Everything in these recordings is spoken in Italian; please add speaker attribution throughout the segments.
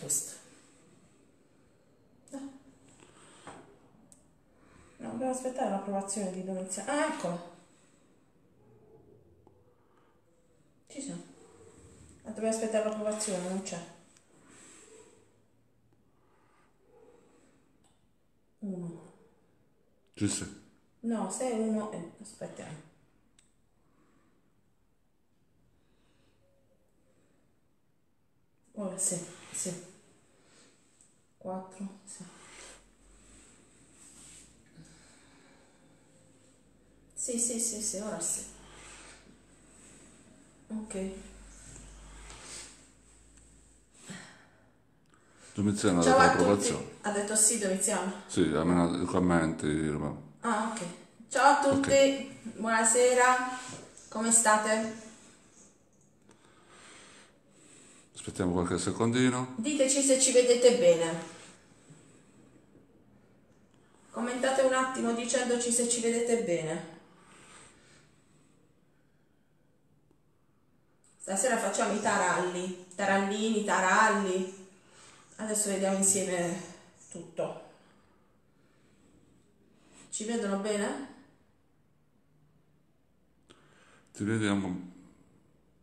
Speaker 1: Questo. No. No, dobbiamo aspettare l'approvazione di Domiziano. Ah, eccolo. Ci sono. Ma dobbiamo aspettare l'approvazione, non c'è. Uno.
Speaker 2: Ci sei.
Speaker 1: No, sei uno e aspettiamo. Ora sì, sì. Quattro, sì. Sì, sì, sì, sì, ora sì. Ok.
Speaker 2: Domiziano ha dato l'approvazione.
Speaker 1: Ha detto sì, Domiziano.
Speaker 2: Sì, almeno i commenti.
Speaker 1: Ah, ok. Ciao a tutti, buonasera, come state?
Speaker 2: Aspettiamo qualche secondino.
Speaker 1: Diteci se ci vedete bene. Commentate un attimo dicendoci se ci vedete bene. Stasera facciamo i taralli, tarallini, taralli. Adesso vediamo insieme tutto. Ci vedono bene?
Speaker 2: Ti vediamo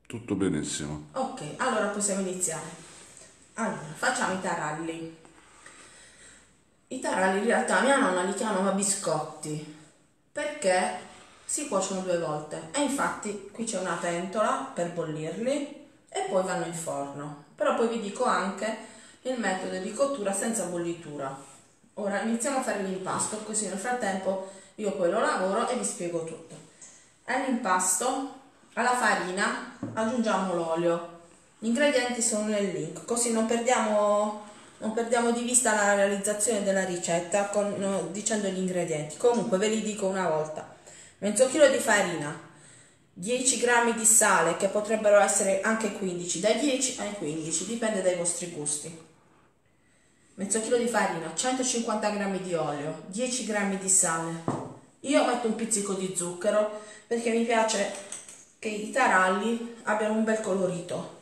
Speaker 2: tutto benissimo.
Speaker 1: Ok, allora possiamo iniziare. Allora, facciamo i taralli. I taralli in realtà mia nonna li chiamava biscotti perché si cuociono due volte e infatti qui c'è una pentola per bollirli e poi vanno in forno. Però poi vi dico anche il metodo di cottura senza bollitura. Ora iniziamo a fare l'impasto così nel frattempo io poi lo lavoro e vi spiego tutto. All'impasto alla farina aggiungiamo l'olio. Gli ingredienti sono nel link, così non perdiamo, non perdiamo di vista la realizzazione della ricetta con, dicendo gli ingredienti. Comunque ve li dico una volta. Mezzo chilo di farina, 10 grammi di sale, che potrebbero essere anche 15, dai 10 ai 15, dipende dai vostri gusti. Mezzo chilo di farina, 150 grammi di olio, 10 grammi di sale. Io metto un pizzico di zucchero perché mi piace che i taralli abbiano un bel colorito.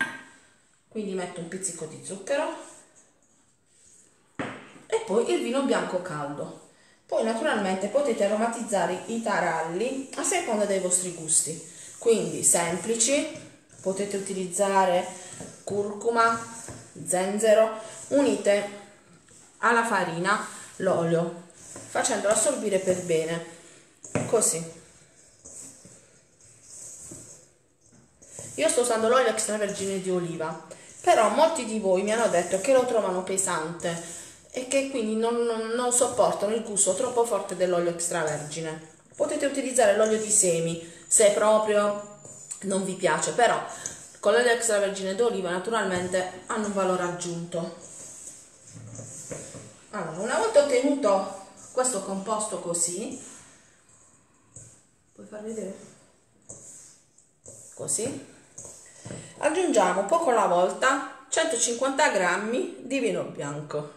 Speaker 1: Quindi metto un pizzico di zucchero e poi il vino bianco caldo. Poi naturalmente potete aromatizzare i taralli a seconda dei vostri gusti. Quindi semplici, potete utilizzare curcuma, zenzero, unite alla farina l'olio, facendolo assorbire per bene. Così. Io sto usando l'olio extravergine di oliva, però molti di voi mi hanno detto che lo trovano pesante e che quindi non, non, non sopportano il gusto troppo forte dell'olio extravergine. Potete utilizzare l'olio di semi se proprio non vi piace, però con l'olio extravergine d'oliva naturalmente hanno un valore aggiunto. Allora, una volta ottenuto questo composto così, puoi far vedere? Così. Aggiungiamo poco alla volta 150 grammi di vino bianco.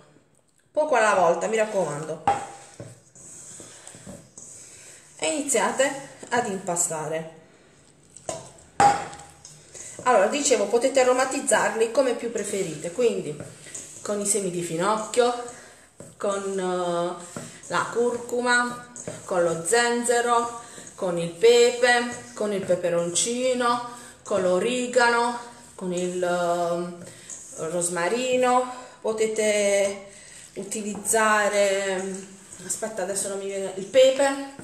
Speaker 1: Poco alla volta, mi raccomando. E iniziate ad impastare. Allora, dicevo, potete aromatizzarli come più preferite, quindi con i semi di finocchio, con uh, la curcuma, con lo zenzero, con il pepe, con il peperoncino, con l'origano, con il uh, rosmarino, potete utilizzare, aspetta adesso non mi viene, il pepe,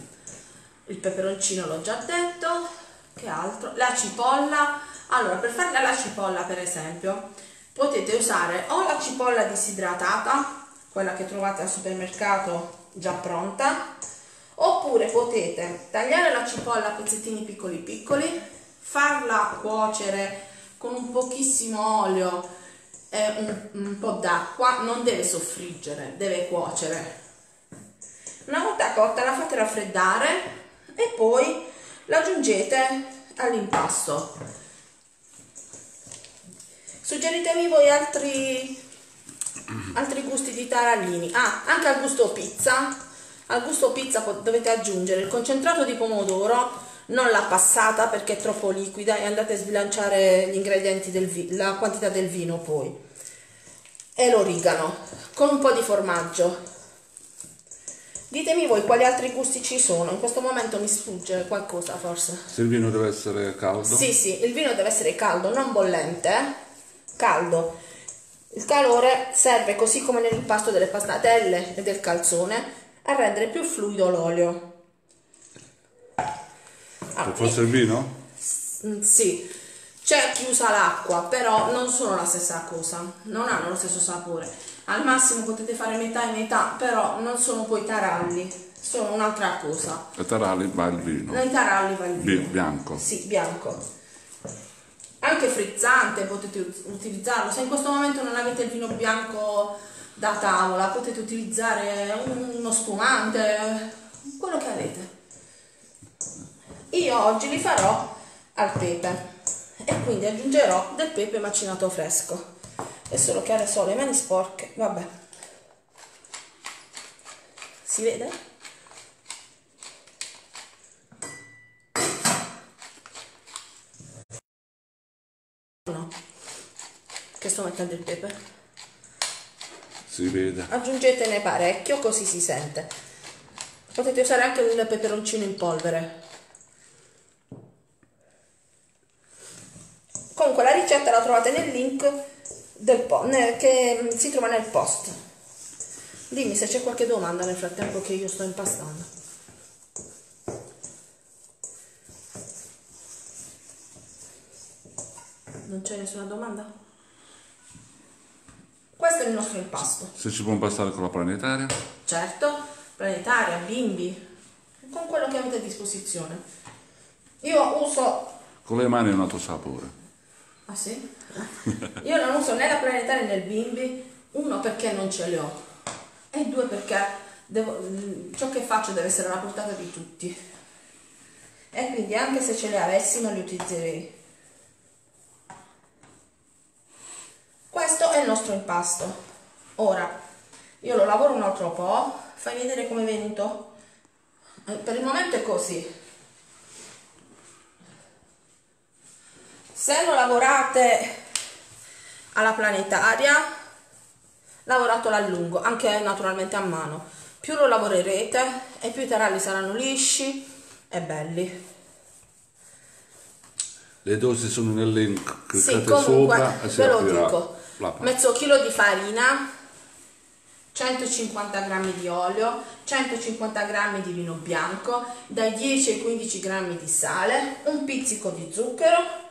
Speaker 1: il peperoncino l'ho già detto, che altro? La cipolla, allora per fare la cipolla per esempio potete usare o la cipolla disidratata, quella che trovate al supermercato già pronta, oppure potete tagliare la cipolla a pezzettini piccoli piccoli, farla cuocere con un pochissimo olio e un, un po' d'acqua, non deve soffriggere, deve cuocere. Una volta cotta la fate raffreddare e poi la aggiungete all'impasto. Suggeritemi voi altri, altri gusti di tarallini. Ah, anche al gusto pizza. Al gusto pizza dovete aggiungere il concentrato di pomodoro, non la passata perché è troppo liquida e andate a sbilanciare gli ingredienti del vi- la quantità del vino poi. e l'origano con un po' di formaggio. Ditemi voi quali altri gusti ci sono. In questo momento mi sfugge qualcosa forse.
Speaker 2: Se il vino deve essere caldo.
Speaker 1: Sì, sì, il vino deve essere caldo, non bollente, eh? caldo. Il calore serve, così come nell'impasto delle pastatelle e del calzone, a rendere più fluido l'olio.
Speaker 2: Per forse il vino?
Speaker 1: Mm, Sì, c'è chi usa l'acqua, però non sono la stessa cosa, non hanno lo stesso sapore. Al massimo potete fare metà e metà, però non sono poi taralli, sono un'altra cosa.
Speaker 2: E taralli va il vino.
Speaker 1: Nei taralli va il vino.
Speaker 2: bianco.
Speaker 1: Sì, bianco. Anche frizzante potete ut- utilizzarlo. Se in questo momento non avete il vino bianco da tavola, potete utilizzare un- uno spumante, quello che avete. Io oggi li farò al pepe e quindi aggiungerò del pepe macinato fresco. È solo che adesso ho le mani sporche, vabbè. Si vede? No. Che sto mettendo il pepe.
Speaker 2: Si vede.
Speaker 1: Aggiungetene parecchio così si sente. Potete usare anche il peperoncino in polvere. Comunque la ricetta la trovate nel link del po- ne- che mm, si trova nel post. Dimmi se c'è qualche domanda nel frattempo che io sto impastando. Non c'è nessuna domanda? Questo è il nostro impasto.
Speaker 2: Se ci può impastare con la planetaria?
Speaker 1: Certo, planetaria, bimbi, con quello che avete a disposizione. Io uso...
Speaker 2: Con le mani è un altro sapore.
Speaker 1: Ah sì? Io non uso né la planetaria né il bimbi, uno perché non ce li ho e due perché devo- mm, ciò che faccio deve essere alla portata di tutti. E quindi anche se ce li avessi non li utilizzerei. Questo è il nostro impasto. Ora, io lo lavoro un altro po', fai vedere come è venuto. Eh, Per il momento è così. Se lo lavorate alla planetaria, lavoratelo a lungo, anche naturalmente a mano. Più lo lavorerete e più i taralli saranno lisci e belli.
Speaker 2: Le dosi sono nel link,
Speaker 1: Sì, comunque
Speaker 2: sopra e si
Speaker 1: ve lo dico. Mezzo chilo di farina, 150 g di olio, 150 g di vino bianco, dai 10 ai 15 g di sale, un pizzico di zucchero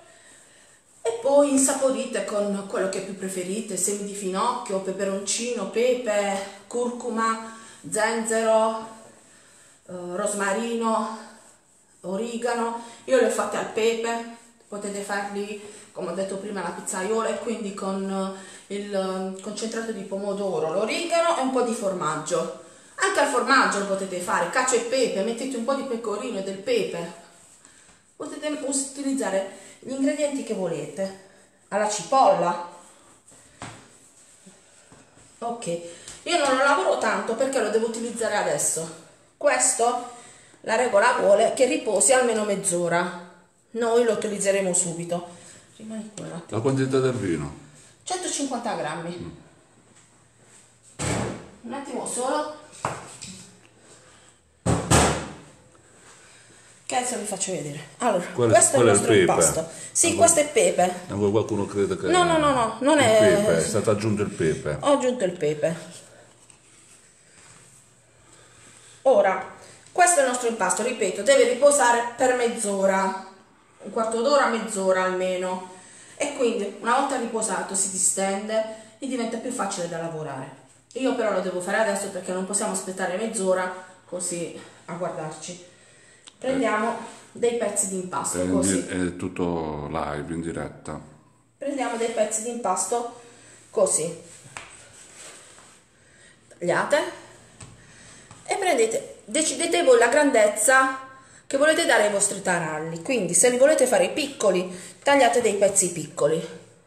Speaker 1: e poi insaporite con quello che più preferite, semi di finocchio, peperoncino, pepe, curcuma, zenzero, eh, rosmarino, origano. Io le ho fatte al pepe, potete farli, come ho detto prima, alla pizzaiola e quindi con eh, il eh, concentrato di pomodoro, l'origano e un po' di formaggio. Anche al formaggio lo potete fare, cacio e pepe, mettete un po' di pecorino e del pepe. Potete utilizzare gli ingredienti che volete. Alla cipolla. Ok, io non lo lavoro tanto perché lo devo utilizzare adesso. Questo la regola vuole che riposi almeno mezz'ora. Noi lo utilizzeremo subito. Rimani qui un attimo.
Speaker 2: La quantità del vino?
Speaker 1: 150 grammi. Un attimo solo. Che adesso vi faccio vedere. Allora,
Speaker 2: Quello-
Speaker 1: questo è il
Speaker 2: quello è il
Speaker 1: nostro
Speaker 2: pepe.
Speaker 1: impasto. Sì,
Speaker 2: Ah,
Speaker 1: questo è pepe.
Speaker 2: Ancora qualcuno crede che...
Speaker 1: No, no, no, no, non è-
Speaker 2: pepe, è stato aggiunto il pepe.
Speaker 1: Ho aggiunto il pepe. Ora, questo è il nostro impasto, ripeto, deve riposare per mezz'ora, un quarto d'ora, mezz'ora almeno. E quindi una volta riposato si distende e diventa più facile da lavorare. Io però lo devo fare adesso perché non possiamo aspettare mezz'ora così a guardarci. Prendiamo dei pezzi di impasto
Speaker 2: È, in
Speaker 1: così.
Speaker 2: di- è tutto live, in diretta.
Speaker 1: Prendiamo dei pezzi di impasto così. Tagliate e prendete, decidete voi la grandezza che volete dare ai vostri taralli. Quindi se li volete fare piccoli, tagliate dei pezzi piccoli,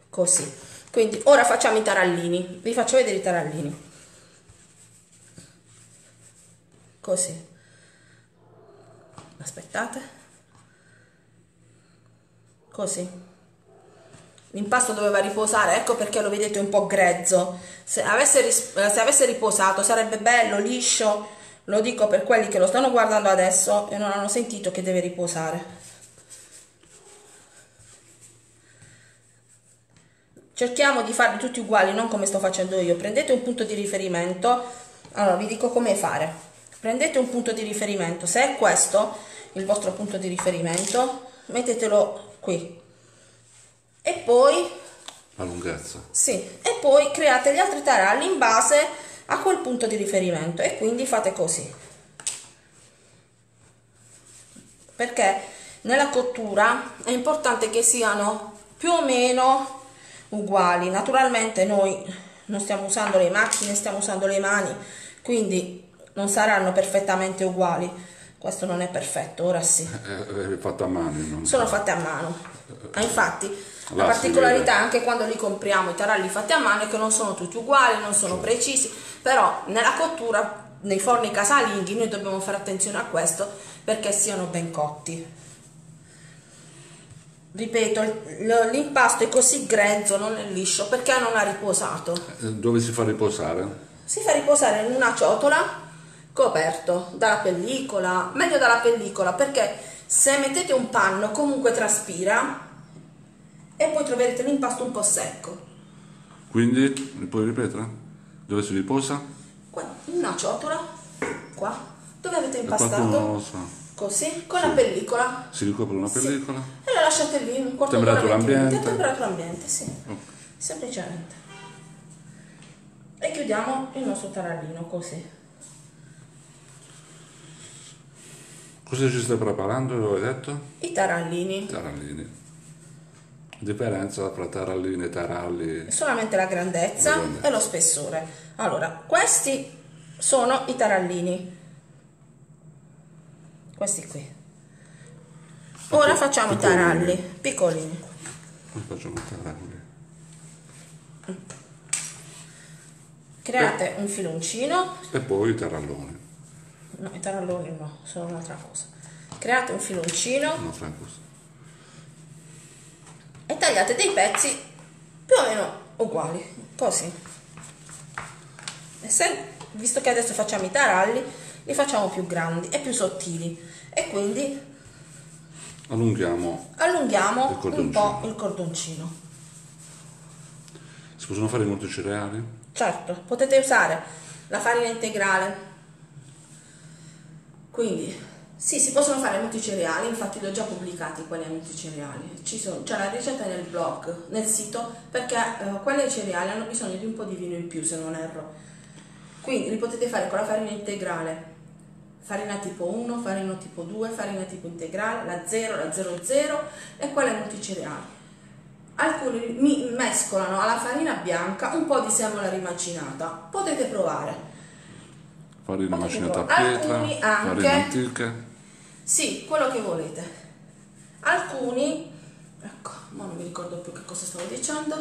Speaker 1: così. Quindi ora facciamo i tarallini. Vi faccio vedere i tarallini. Così. Aspettate. Così. l'impasto doveva riposare, ecco perché lo vedete un po' grezzo. Se avesse, se avesse riposato sarebbe bello, liscio, lo dico per quelli che lo stanno guardando adesso e non hanno sentito che deve riposare. Cerchiamo di farli tutti uguali, non come sto facendo io. Prendete un punto di riferimento. Allora, vi dico come fare. Prendete un punto di riferimento. Se è questo il vostro punto di riferimento, mettetelo qui. E poi,
Speaker 2: La lunghezza.
Speaker 1: sì, e poi create gli altri taralli in base a quel punto di riferimento. E quindi fate così. Perché nella cottura è importante che siano più o meno uguali. Naturalmente noi non stiamo usando le macchine, stiamo usando le mani, quindi non saranno perfettamente uguali. Questo non è perfetto, ora sì.
Speaker 2: È, è fatta a mano. Non
Speaker 1: Sono fatte a mano. Ah, infatti, la particolarità anche quando li compriamo, i taralli fatti a mano, è che non sono tutti uguali, non sono precisi, però nella cottura, nei forni casalinghi, noi dobbiamo fare attenzione a questo perché siano ben cotti. Ripeto, l'impasto è così grezzo, non è liscio, perché non ha riposato.
Speaker 2: Eh, Dove si fa riposare?
Speaker 1: Si fa riposare in una ciotola coperto dalla pellicola, meglio dalla pellicola perché se mettete un panno comunque traspira e poi troverete l'impasto un po' secco.
Speaker 2: Quindi, puoi ripetere? Dove si riposa?
Speaker 1: Qua, in una ciotola, qua, dove avete impastato, così, con la pellicola
Speaker 2: Si ricopre una
Speaker 1: Sì.
Speaker 2: pellicola?
Speaker 1: e la lasciate lì un quarto
Speaker 2: Temperatura
Speaker 1: d'ora, 20 minuti,
Speaker 2: ambiente.
Speaker 1: temperatura ambiente, sì,
Speaker 2: Ok.
Speaker 1: semplicemente. E chiudiamo il nostro tarallino così.
Speaker 2: Cosa ci stai preparando? Hai detto?
Speaker 1: I tarallini.
Speaker 2: Tarallini. Differenza tra tarallini e taralli.
Speaker 1: solamente la grandezza,
Speaker 2: La grandezza.
Speaker 1: e lo spessore. Allora, questi sono i tarallini. Questi qui. Ora facciamo i taralli piccolini.
Speaker 2: Come facciamo i taralli?
Speaker 1: Create un filoncino.
Speaker 2: E poi i taralloni.
Speaker 1: No, i taralloni no, sono un'altra cosa. Create un filoncino
Speaker 2: Un'altra cosa.
Speaker 1: e tagliate dei pezzi più o meno uguali, così. E se, visto che adesso facciamo i taralli, li facciamo più grandi e più sottili e quindi
Speaker 2: Allunghiamo.
Speaker 1: allunghiamo un po' il cordoncino.
Speaker 2: Si possono fare molti cereali?
Speaker 1: Certo, potete usare la farina integrale. Quindi, sì, si possono fare molti cereali, infatti li ho già pubblicati quelli a molti cereali. C'è la ricetta nel blog, nel sito, perché eh, quelli cereali hanno bisogno di un po' di vino in più, se non erro. Quindi li potete fare con la farina integrale, farina tipo 1, farina tipo 2, farina tipo integrale, la 0, la 00 e quella multicereali. Alcuni mescolano alla farina bianca un po' di semola rimacinata. Potete provare.
Speaker 2: Farina
Speaker 1: Potete
Speaker 2: macinata a pietra,
Speaker 1: anche-
Speaker 2: antiche.
Speaker 1: Sì, quello che volete. Alcuni, ecco, ma non mi ricordo più che cosa stavo dicendo.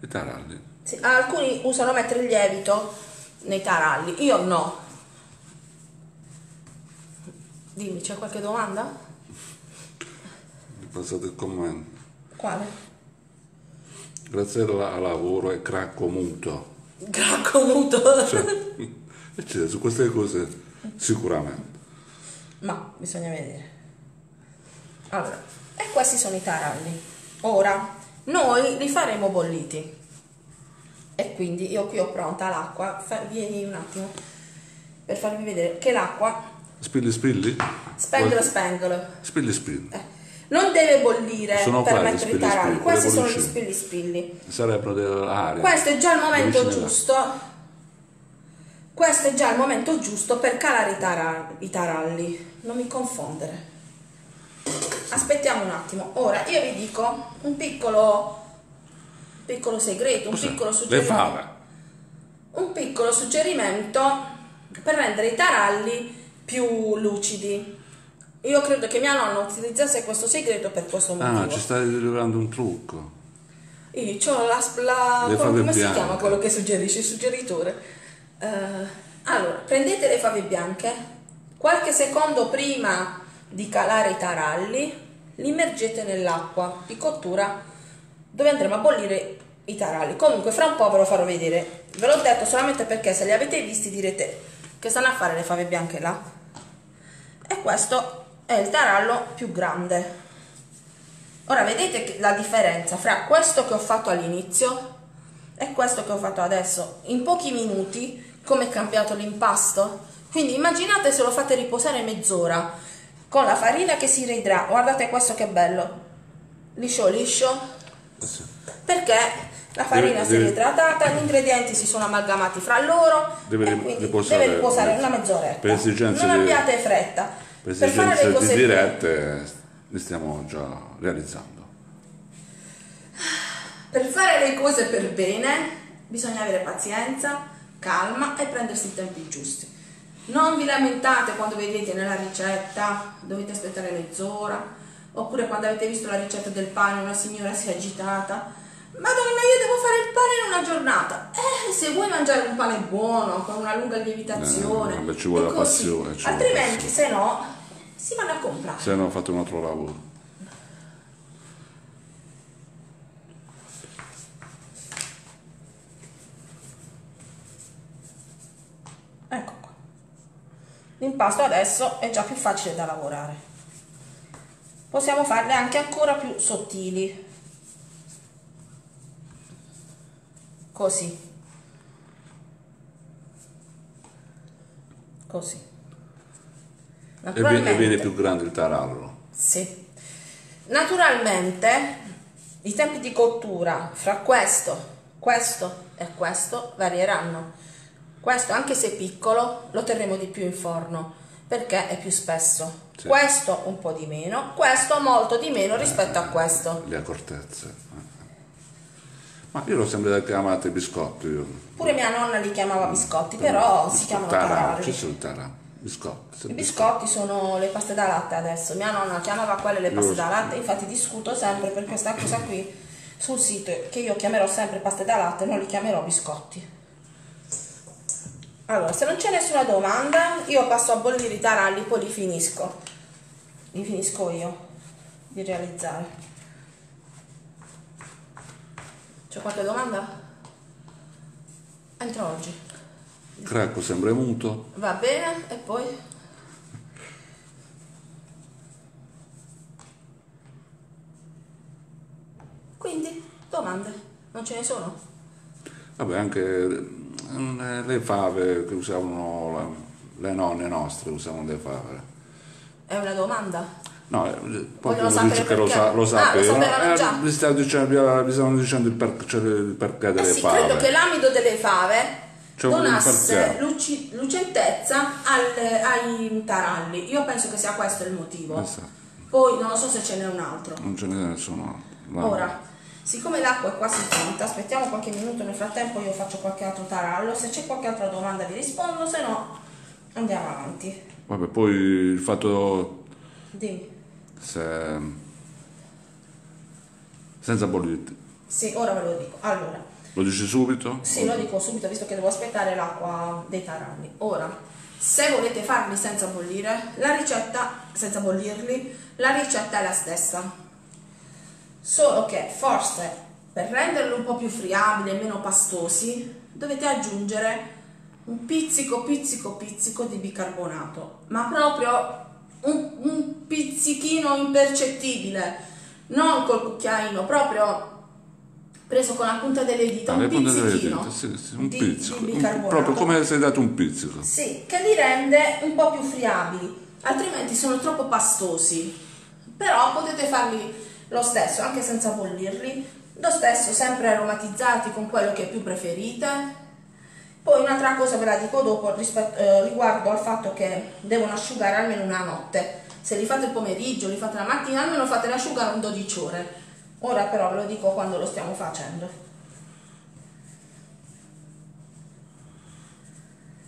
Speaker 2: I taralli.
Speaker 1: Sì, alcuni usano mettere il lievito nei taralli, io no. Dimmi, c'è qualche domanda?
Speaker 2: Passate il commento.
Speaker 1: Quale?
Speaker 2: Grazie al lavoro e cracco muto.
Speaker 1: Gracco muto.
Speaker 2: Cioè, cioè, su queste cose sicuramente.
Speaker 1: Ma bisogna vedere. Allora, e questi sono i taralli. Ora, noi li faremo bolliti. E quindi io qui ho pronta l'acqua. Vieni un attimo per farvi vedere che l'acqua,
Speaker 2: Spilli spilli?
Speaker 1: spengolo spengolo,
Speaker 2: Spilli spilli.
Speaker 1: eh, non deve bollire
Speaker 2: Sono
Speaker 1: per mettere i taralli. Questi sono gli spilli spilli.
Speaker 2: Sarebbero dell'aria.
Speaker 1: Questo è già il momento giusto. Questo è già il momento giusto per calare i, tara- i taralli. Non mi confondere. Aspettiamo un attimo. Ora io vi dico un piccolo, piccolo segreto, un
Speaker 2: Cos'è?
Speaker 1: piccolo suggerimento. Un piccolo suggerimento per rendere i taralli più lucidi. Io credo che mia nonna utilizzasse questo segreto per questo motivo.
Speaker 2: Ah, ci stai rivelando un trucco.
Speaker 1: Io c'ho la, la come, come si
Speaker 2: bianche.
Speaker 1: chiama quello che suggerisce il suggeritore? Eh, allora, prendete le fave bianche, qualche secondo prima di calare i taralli, li immergete nell'acqua di cottura dove andremo a bollire i taralli. Comunque fra un po' ve lo farò vedere. Ve l'ho detto solamente perché se li avete visti direte che stanno a fare le fave bianche là. E questo è il tarallo più grande. Ora vedete la differenza fra questo che ho fatto all'inizio e questo che ho fatto adesso. In pochi minuti come è cambiato l'impasto. Quindi immaginate se lo fate riposare mezz'ora con la farina che si reidrata. Guardate questo che bello. Liscio liscio. Perché la farina
Speaker 2: Deve-
Speaker 1: si è
Speaker 2: deve-
Speaker 1: idratata, gli ingredienti si sono amalgamati fra loro
Speaker 2: Deve
Speaker 1: e
Speaker 2: riposare-
Speaker 1: deve riposare una mezz'oretta.
Speaker 2: per esigenze
Speaker 1: non abbiate fretta.
Speaker 2: Per
Speaker 1: fare le cose
Speaker 2: di dirette li stiamo già realizzando.
Speaker 1: Per fare le cose per bene bisogna avere pazienza, calma e prendersi i tempi giusti. Non vi lamentate quando vedete nella ricetta, dovete aspettare mezz'ora, oppure quando avete visto la ricetta del pane una signora si è agitata. Madonna, io devo fare il pane in una giornata. Eh, se vuoi mangiare un pane buono, con una lunga lievitazione,
Speaker 2: Eh, vabbè, ci vuole la
Speaker 1: così.
Speaker 2: passione, la
Speaker 1: altrimenti
Speaker 2: passione.
Speaker 1: se no si vanno a comprare.
Speaker 2: Se no fate un altro lavoro.
Speaker 1: Ecco qua. L'impasto adesso è già più facile da lavorare. Possiamo farle anche ancora più sottili. Così. Così.
Speaker 2: E viene, viene più grande il tarallo.
Speaker 1: sì. Naturalmente i tempi di cottura fra questo, questo e questo varieranno. Questo, anche se piccolo, lo terremo di più in forno perché è più spesso.
Speaker 2: Sì.
Speaker 1: Questo un po' di meno, questo molto di meno rispetto a questo.
Speaker 2: Le accortezze. Ma io l'ho sempre chiamato biscotti. Io.
Speaker 1: Pure mia nonna li chiamava biscotti, però si chiamano taralli.
Speaker 2: ci sono taralli. Biscotti.
Speaker 1: I biscotti sono le paste da latte adesso. Mia nonna chiamava quelle le paste
Speaker 2: Io-
Speaker 1: da latte, infatti discuto sempre per questa cosa qui sul sito che io chiamerò sempre paste da latte, non li chiamerò biscotti. Allora, se non c'è nessuna domanda, io passo a bollire i taralli, poi li finisco. Li finisco io di realizzare. C'è qualche domanda? Entro oggi.
Speaker 2: Cracco sembra muto.
Speaker 1: Va bene, e poi? Quindi, domande? Non ce ne sono?
Speaker 2: Vabbè, anche le fave che usavano la- le nonne nostre, usavano le fave.
Speaker 1: È una domanda?
Speaker 2: No, eh, poi
Speaker 1: Vogliono
Speaker 2: uno
Speaker 1: sapere
Speaker 2: dice che lo, sa, lo
Speaker 1: Ah, sapevano
Speaker 2: Eh,
Speaker 1: già.
Speaker 2: vi, stavo dicendo, vi stavano dicendo il, per- cioè il perché
Speaker 1: Eh
Speaker 2: delle
Speaker 1: sì,
Speaker 2: fave.
Speaker 1: credo che l'amido delle fave
Speaker 2: un
Speaker 1: donasse luci- lucentezza al- ai taralli. Io penso che sia questo il motivo.
Speaker 2: Esatto.
Speaker 1: Poi non lo so se ce n'è un altro.
Speaker 2: Non ce n'è nessuno. No.
Speaker 1: Ora, siccome l'acqua è quasi finita, aspettiamo qualche minuto, nel frattempo io faccio qualche altro tarallo, se c'è qualche altra domanda vi rispondo, se no andiamo avanti.
Speaker 2: Vabbè, poi il fatto
Speaker 1: Dimmi.
Speaker 2: se senza bollire,
Speaker 1: Sì, ora ve lo dico. Allora,
Speaker 2: lo dici subito?
Speaker 1: sì, lo dico subito visto che devo aspettare l'acqua dei taralli. Ora, se volete farli senza bollire, la ricetta, senza bollirli, la ricetta è la stessa. Solo che forse per renderli un po' più friabili e meno pastosi, dovete aggiungere un pizzico, pizzico, pizzico di bicarbonato, ma proprio un, un pizzichino impercettibile, non col cucchiaino, proprio preso con la punta delle dita,
Speaker 2: Ah,
Speaker 1: un pizzichino
Speaker 2: dita, sì, sì, un
Speaker 1: di,
Speaker 2: pizzico.
Speaker 1: di
Speaker 2: Un-
Speaker 1: bicarbonato.
Speaker 2: proprio come se hai dato un pizzico.
Speaker 1: Sì, che li rende un po' più friabili, altrimenti sono troppo pastosi. Però potete farli lo stesso, anche senza bollirli, lo stesso, sempre aromatizzati con quello che più preferite. Poi un'altra cosa ve la dico dopo rispetto- eh, riguardo al fatto che devono asciugare almeno una notte. Se li fate il pomeriggio, li fate la mattina, almeno fateli asciugare un 12 ore. Ora però ve lo dico quando lo stiamo facendo.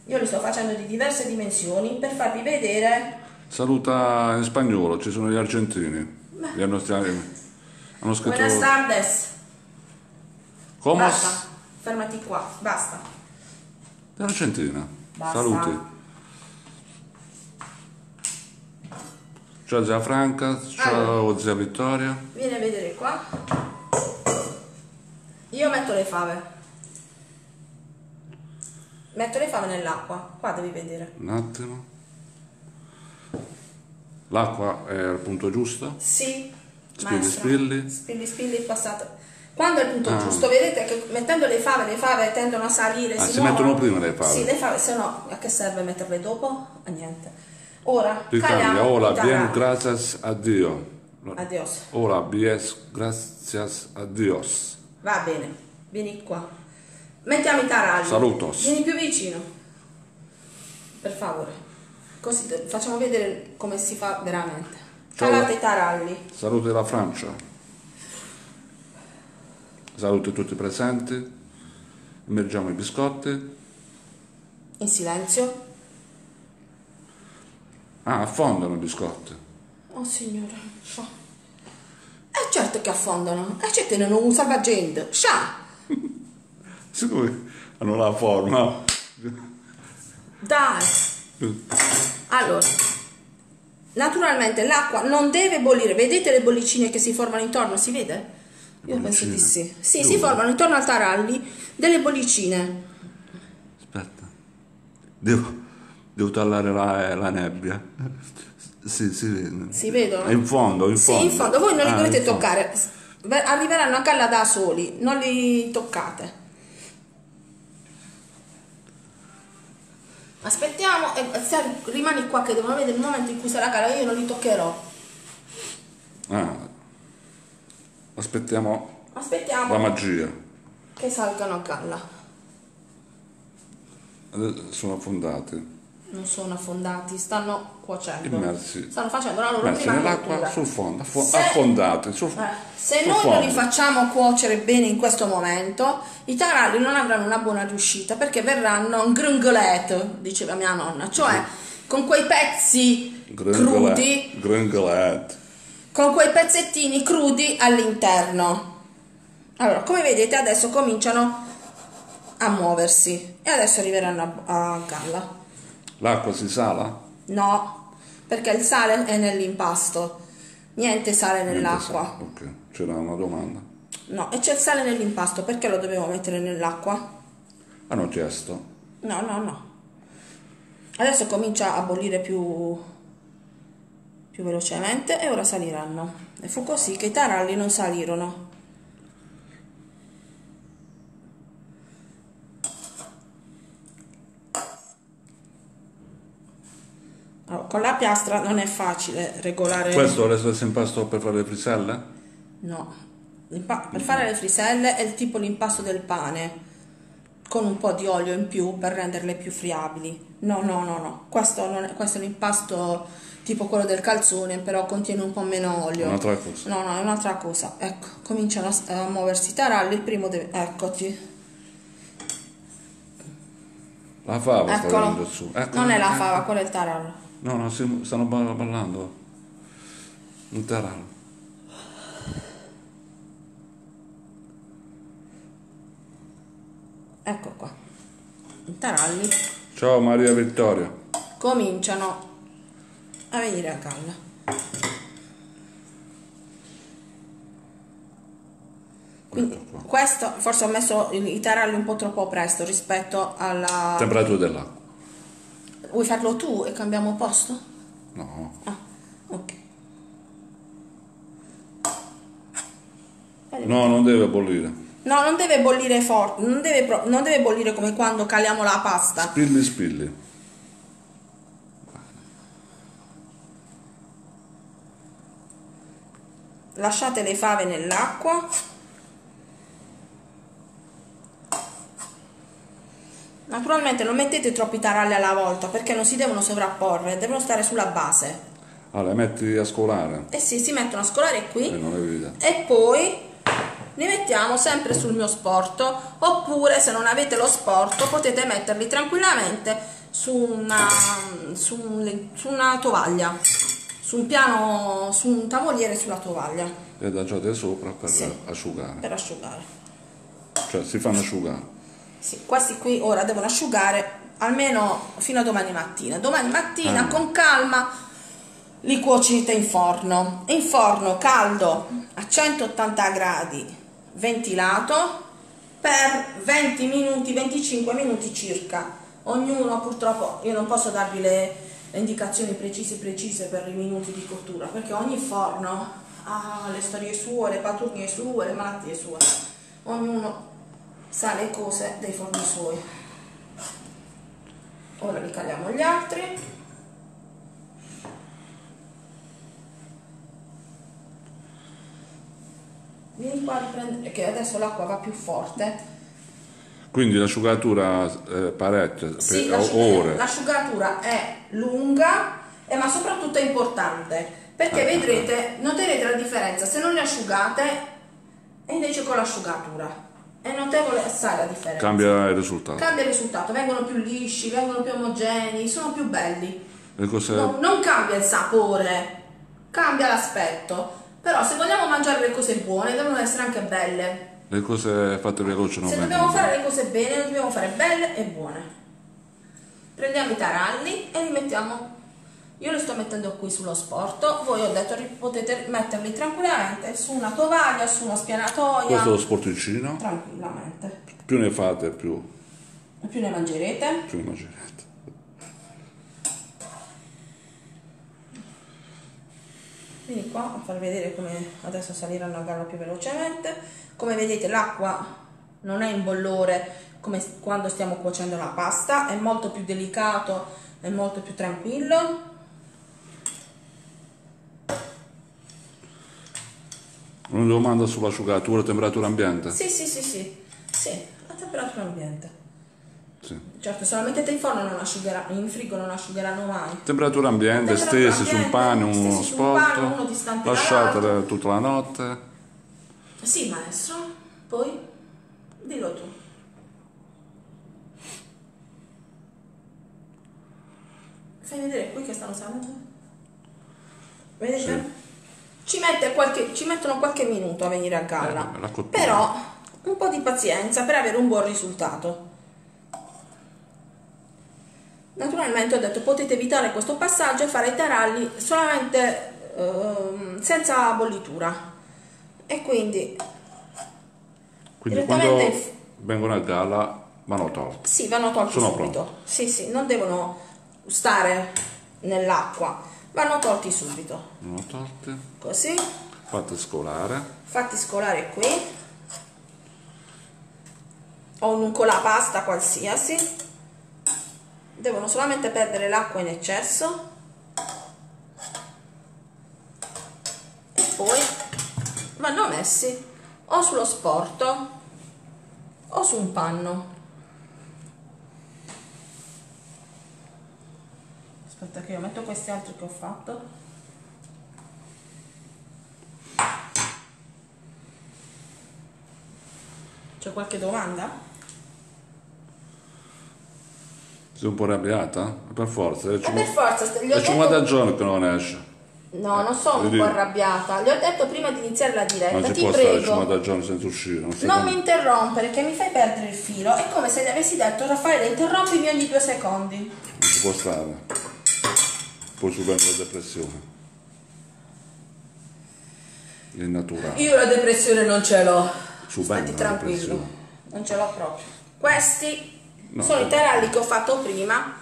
Speaker 1: Io li sto facendo di diverse dimensioni per farvi vedere
Speaker 2: Saluta in spagnolo, ci sono gli argentini. Gli hanno, hanno scritto...
Speaker 1: Buenas tardes.
Speaker 2: Come?
Speaker 1: Basta. Fermati qua, basta.
Speaker 2: Argentina.
Speaker 1: Basta.
Speaker 2: Saluti. Ciao zia Franca, ciao zia Vittoria.
Speaker 1: Vieni a vedere qua. Io metto le fave. Metto le fave nell'acqua. Qua devi vedere.
Speaker 2: Un attimo. L'acqua è al punto giusto?
Speaker 1: Sì.
Speaker 2: Spilli,
Speaker 1: maestra.
Speaker 2: spilli.
Speaker 1: Spilli, spilli, passate. Quando è il punto
Speaker 2: Ah.
Speaker 1: giusto, vedete che mettendo le fave, le fave tendono a salire.
Speaker 2: Ah, si
Speaker 1: muovono.
Speaker 2: mettono prima le fave?
Speaker 1: Sì, le fave, se no, a che serve metterle dopo? A niente. Ora,
Speaker 2: L'Italia,
Speaker 1: i
Speaker 2: bien, gracias a Dio.
Speaker 1: Adios.
Speaker 2: Hola, bien, gracias a Dios.
Speaker 1: Va bene, vieni qua. Mettiamo i taralli.
Speaker 2: Salutos.
Speaker 1: Vieni più vicino. Per favore. Così facciamo vedere come si fa veramente.
Speaker 2: Ciao.
Speaker 1: Calate i taralli.
Speaker 2: Saluti la Francia. Saluti tutti presenti. Immergiamo i biscotti.
Speaker 1: In silenzio.
Speaker 2: Ah, affondano i biscotti.
Speaker 1: Oh signore. Scià. Eh certo che affondano. Eh certo che non un salvagente. Scià.
Speaker 2: Sicuri hanno la forma.
Speaker 1: Dai. Allora. Naturalmente l'acqua non deve bollire. Vedete le bollicine che si formano intorno? Si vede? Io penso di sì. Sì, si
Speaker 2: Dove?
Speaker 1: formano intorno al taralli delle bollicine.
Speaker 2: Aspetta. Devo, devo tagliare la, la nebbia. Sì, si vede.
Speaker 1: Si vedono?
Speaker 2: È in fondo, in
Speaker 1: Sì,
Speaker 2: fondo.
Speaker 1: in fondo. Voi non li
Speaker 2: Ah,
Speaker 1: dovete toccare. Arriveranno a galla da soli. Non li toccate. Aspettiamo e stai- rimani qua che devono vedere il momento in cui sarà galla. Io non li toccherò.
Speaker 2: Ah. Aspettiamo
Speaker 1: Aspettiamo
Speaker 2: la magia.
Speaker 1: che salgano a.
Speaker 2: Adesso Sono affondati.
Speaker 1: Non sono affondati, stanno cuocendo.
Speaker 2: Immersi.
Speaker 1: Stanno facendo la loro
Speaker 2: Messi
Speaker 1: prima
Speaker 2: nell'acqua sul fondo, affo-
Speaker 1: Se-
Speaker 2: affondati. Sul,
Speaker 1: Eh, se
Speaker 2: sul
Speaker 1: noi non li
Speaker 2: fondo.
Speaker 1: facciamo cuocere bene in questo momento, i taralli non avranno una buona riuscita perché verranno un gringoletto, diceva mia nonna, cioè con quei pezzi crudi,
Speaker 2: Gringolet.
Speaker 1: con quei pezzettini crudi all'interno. Allora, come vedete adesso cominciano a muoversi e adesso arriveranno a, a galla.
Speaker 2: L'acqua si sala?
Speaker 1: No, perché il sale è nell'impasto, niente sale
Speaker 2: Niente
Speaker 1: nell'acqua.
Speaker 2: sala. Ok, c'era una domanda.
Speaker 1: No, e c'è il sale nell'impasto, perché lo dovevo mettere nell'acqua?
Speaker 2: Hanno chiesto.
Speaker 1: No, no, no. Adesso comincia a bollire più, più velocemente e ora saliranno. E fu così che i taralli non salirono. Con la piastra non è facile regolare.
Speaker 2: Questo è lo stesso impasto per fare le friselle?
Speaker 1: No, per fare le friselle è il tipo l'impasto del pane, con un po' di olio in più per renderle più friabili. No, no, no, no, questo, non è, questo è un impasto tipo quello del calzone, però contiene un po' meno olio.
Speaker 2: Un'altra cosa.
Speaker 1: No, no, è un'altra cosa. Ecco, cominciano a, a muoversi i taralli, il primo deve... Eccoti.
Speaker 2: La fava sta
Speaker 1: Eccolo.
Speaker 2: venendo su. Ecco.
Speaker 1: Non è la fava, quello è il tarallo.
Speaker 2: No, no, stanno ball- ballando. Un tarallo.
Speaker 1: Ecco qua. Taralli
Speaker 2: Ciao Maria Vittoria.
Speaker 1: cominciano a venire a galla. Questo forse ho messo i taralli un po' troppo presto rispetto alla...
Speaker 2: Temperatura dell'acqua.
Speaker 1: Vuoi farlo tu e cambiamo posto?
Speaker 2: No.
Speaker 1: Ah, ok.
Speaker 2: No, non deve bollire.
Speaker 1: No, non deve bollire forte, non deve, non deve bollire come quando caliamo la pasta.
Speaker 2: Spilli spilli.
Speaker 1: Lasciate le fave nell'acqua. Naturalmente non mettete troppi taralli alla volta perché non si devono sovrapporre, devono stare sulla base.
Speaker 2: Allora, metti a scolare.
Speaker 1: E sì, si mettono a scolare qui
Speaker 2: le vede.
Speaker 1: e poi li mettiamo sempre sul mio sporto oppure se non avete lo sporto potete metterli tranquillamente su una, su un- su una tovaglia, su un piano, su un tavoliere sulla tovaglia
Speaker 2: E adagiate sopra per
Speaker 1: Sì.
Speaker 2: asciugare.
Speaker 1: per asciugare.
Speaker 2: Cioè, si fanno asciugare.
Speaker 1: Sì, questi qui ora devono asciugare almeno fino a domani mattina. Domani mattina
Speaker 2: Ah.
Speaker 1: con calma li cuocete in forno. In forno caldo a 180 gradi, ventilato per 20 minuti, 25 minuti circa. Ognuno purtroppo, io non posso darvi le, le indicazioni precise precise per i minuti di cottura perché ogni forno ha le storie sue, le paturnie sue, le malattie sue. Ognuno sa le cose dei forni suoi. Ora ricaliamo gli altri. Vieni qua a riprendere, che adesso l'acqua va più forte.
Speaker 2: Quindi l'asciugatura eh, parecchio,
Speaker 1: Sì,
Speaker 2: per ore.
Speaker 1: l'asciugatura è lunga, eh, ma soprattutto è importante perché
Speaker 2: Ah,
Speaker 1: vedrete, noterete la differenza se non le asciugate e invece con l'asciugatura. È notevole assai la differenza.
Speaker 2: Cambia il risultato.
Speaker 1: Cambia il risultato, vengono più lisci, vengono più omogenei, sono più belli.
Speaker 2: Cose...
Speaker 1: Non, non cambia il sapore, cambia l'aspetto. Però se vogliamo mangiare le cose buone devono essere anche belle.
Speaker 2: Le cose fatte veloci non
Speaker 1: Se dobbiamo fare le cose bene, le dobbiamo fare belle e buone. Prendiamo i taralli e li mettiamo. Io li sto mettendo qui sullo sporto, voi ho detto potete metterli tranquillamente su una tovaglia, su una spianatoia.
Speaker 2: Questo è lo sporticino.
Speaker 1: Tranquillamente.
Speaker 2: Più ne fate, più,
Speaker 1: più ne mangerete.
Speaker 2: più ne mangerete.
Speaker 1: Vieni qua a far vedere come adesso saliranno a galla più velocemente. Come vedete l'acqua non è in bollore come quando stiamo cuocendo la pasta, è molto più delicato, è molto più tranquillo.
Speaker 2: Una domanda sull'asciugatura, temperatura ambiente?
Speaker 1: Sì, sì, sì, sì, sì, a temperatura ambiente.
Speaker 2: Sì.
Speaker 1: Certo, se la mettete in forno non asciugherà, in frigo non asciugheranno mai.
Speaker 2: Temperatura ambiente,
Speaker 1: Temperatura
Speaker 2: stesi su un
Speaker 1: ambiente,
Speaker 2: pane, uno
Speaker 1: stesi su un pane, uno
Speaker 2: spot,
Speaker 1: dall'altro.
Speaker 2: tutta la notte.
Speaker 1: Sì, maestro, poi dillo tu. Fai vedere qui che stanno salendo. Vedete? Ci, mette qualche, ci mettono qualche minuto a venire a galla.
Speaker 2: Eh.
Speaker 1: Però un po' di pazienza per avere un buon risultato. Naturalmente ho detto potete evitare questo passaggio e fare i taralli solamente ehm, senza bollitura. E quindi
Speaker 2: Quindi quando vengono a galla vanno tolti.
Speaker 1: Sì, vanno tolti
Speaker 2: Sono
Speaker 1: subito. Sì, sì, non devono stare nell'acqua, vanno tolti subito.
Speaker 2: Vanno tolti,
Speaker 1: Così,
Speaker 2: fate scolare.
Speaker 1: fatti scolare qui. O un colapasta qualsiasi. Devono solamente perdere l'acqua in eccesso. E poi vanno messi o sullo sporto o su un panno. Aspetta che io metto questi altri che ho fatto. C'è qualche domanda?
Speaker 2: Sei un po' arrabbiata? Per forza, è
Speaker 1: E per forza, st- gli ho
Speaker 2: è 50
Speaker 1: detto...
Speaker 2: giorni che non esce.
Speaker 1: No, non sono un po' arrabbiata. Gli ho detto prima di iniziare la diretta,
Speaker 2: Non
Speaker 1: ti
Speaker 2: può stare
Speaker 1: prego,
Speaker 2: 50 giorni senza uscire. Non,
Speaker 1: non mi interrompere che mi fai perdere il filo. È come se gli avessi detto Raffaele interrompimi ogni due secondi.
Speaker 2: non si può stare. Poi subendo la depressione. È naturale.
Speaker 1: Io la depressione non ce l'ho.
Speaker 2: Subendo
Speaker 1: Stati tranquillo. Non ce l'ho proprio. Questi
Speaker 2: No,
Speaker 1: sono i
Speaker 2: eh.
Speaker 1: taralli che ho fatto prima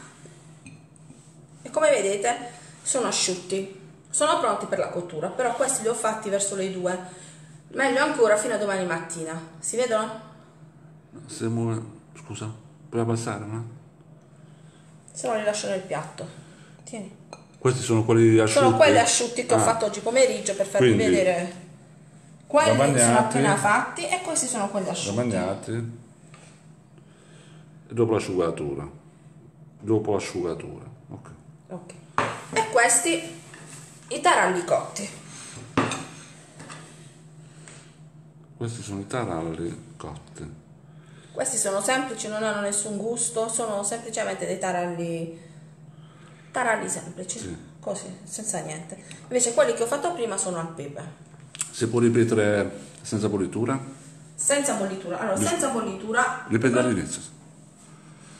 Speaker 1: e come vedete sono asciutti. Sono pronti per la cottura, però questi li ho fatti verso le due. Meglio ancora fino a domani mattina. Si vedono?
Speaker 2: Se muove... Scusa, puoi passare, no?
Speaker 1: Se no li lascio nel piatto. Tieni.
Speaker 2: Questi sono quelli asciutti?
Speaker 1: Sono quelli asciutti che ho
Speaker 2: Ah,
Speaker 1: fatto oggi pomeriggio per farvi
Speaker 2: Quindi,
Speaker 1: vedere. Quelli sono appena fatti e questi sono quelli asciutti.
Speaker 2: bagnati. E dopo l'asciugatura. Dopo l'asciugatura. Ok.
Speaker 1: Ok. E questi i taralli cotti.
Speaker 2: Questi sono i taralli cotti.
Speaker 1: Questi sono semplici, non hanno nessun gusto, sono semplicemente dei taralli taralli semplici,
Speaker 2: Sì.
Speaker 1: così, senza niente. Invece quelli che ho fatto prima sono al pepe.
Speaker 2: Si può ripetere senza bollitura?
Speaker 1: Senza bollitura. Allora, senza bollitura
Speaker 2: Ripeti all'inizio.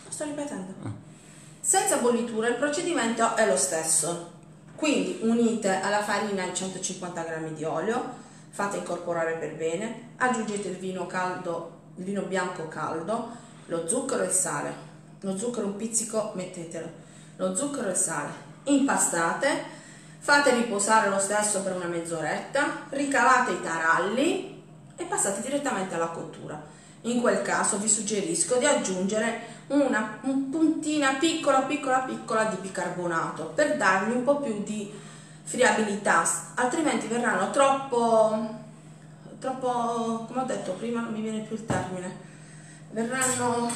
Speaker 1: Sto ripetendo. Senza bollitura il procedimento è lo stesso. Quindi unite alla farina i 150 g di olio, fate incorporare per bene, aggiungete il vino caldo il vino bianco caldo, lo zucchero e il sale. Lo zucchero un pizzico mettetelo. Lo zucchero e il sale. Impastate, fate riposare lo stesso per una mezz'oretta, ricavate i taralli e passate direttamente alla cottura. In quel caso vi suggerisco di aggiungere una un puntina piccola piccola piccola di bicarbonato per dargli un po' più di friabilità, altrimenti verranno troppo, troppo, come ho detto prima non mi viene più il termine, verranno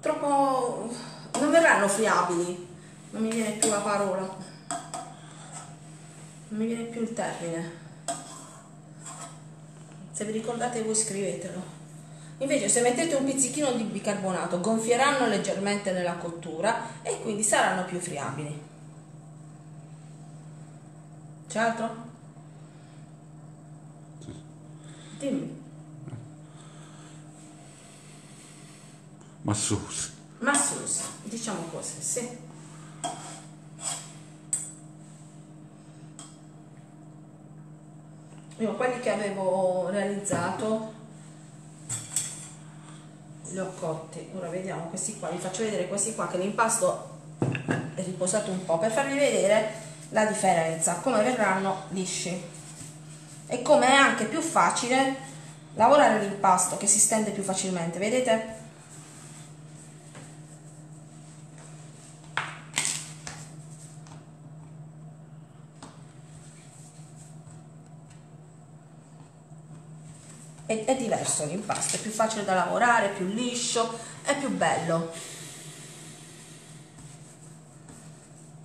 Speaker 1: troppo, non verranno friabili, non mi viene più la parola, non mi viene più il termine. Se vi ricordate voi scrivetelo. Invece se mettete un pizzichino di bicarbonato gonfieranno leggermente nella cottura e quindi saranno più friabili. C'è altro? Dimmi.
Speaker 2: Massosi.
Speaker 1: Massus, diciamo così, sì. Io quelli che avevo realizzato li ho cotti. Ora vediamo questi qua, vi faccio vedere questi qua che l'impasto è riposato un po' per farvi vedere la differenza, come verranno lisci e come è anche più facile lavorare l'impasto che si stende più facilmente, vedete? È, è diverso l'impasto, è più facile da lavorare, più liscio, è più bello.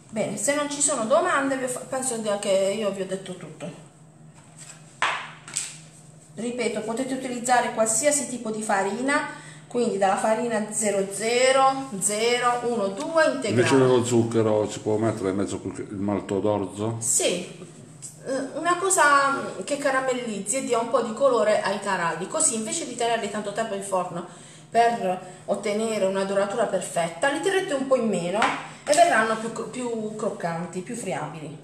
Speaker 1: Bene, se non ci sono domande, penso che io vi ho detto tutto. Ripeto, potete utilizzare qualsiasi tipo di farina, quindi dalla farina 00, 0, 1, 2 integrale.
Speaker 2: Invece dello zucchero si può mettere in mezzo il malto d'orzo?
Speaker 1: Sì, una cosa che caramellizzi e dia un po' di colore ai taralli, così invece di tenerli tanto tempo in forno per ottenere una doratura perfetta, li terrete un po' in meno e verranno più, più croccanti, più friabili.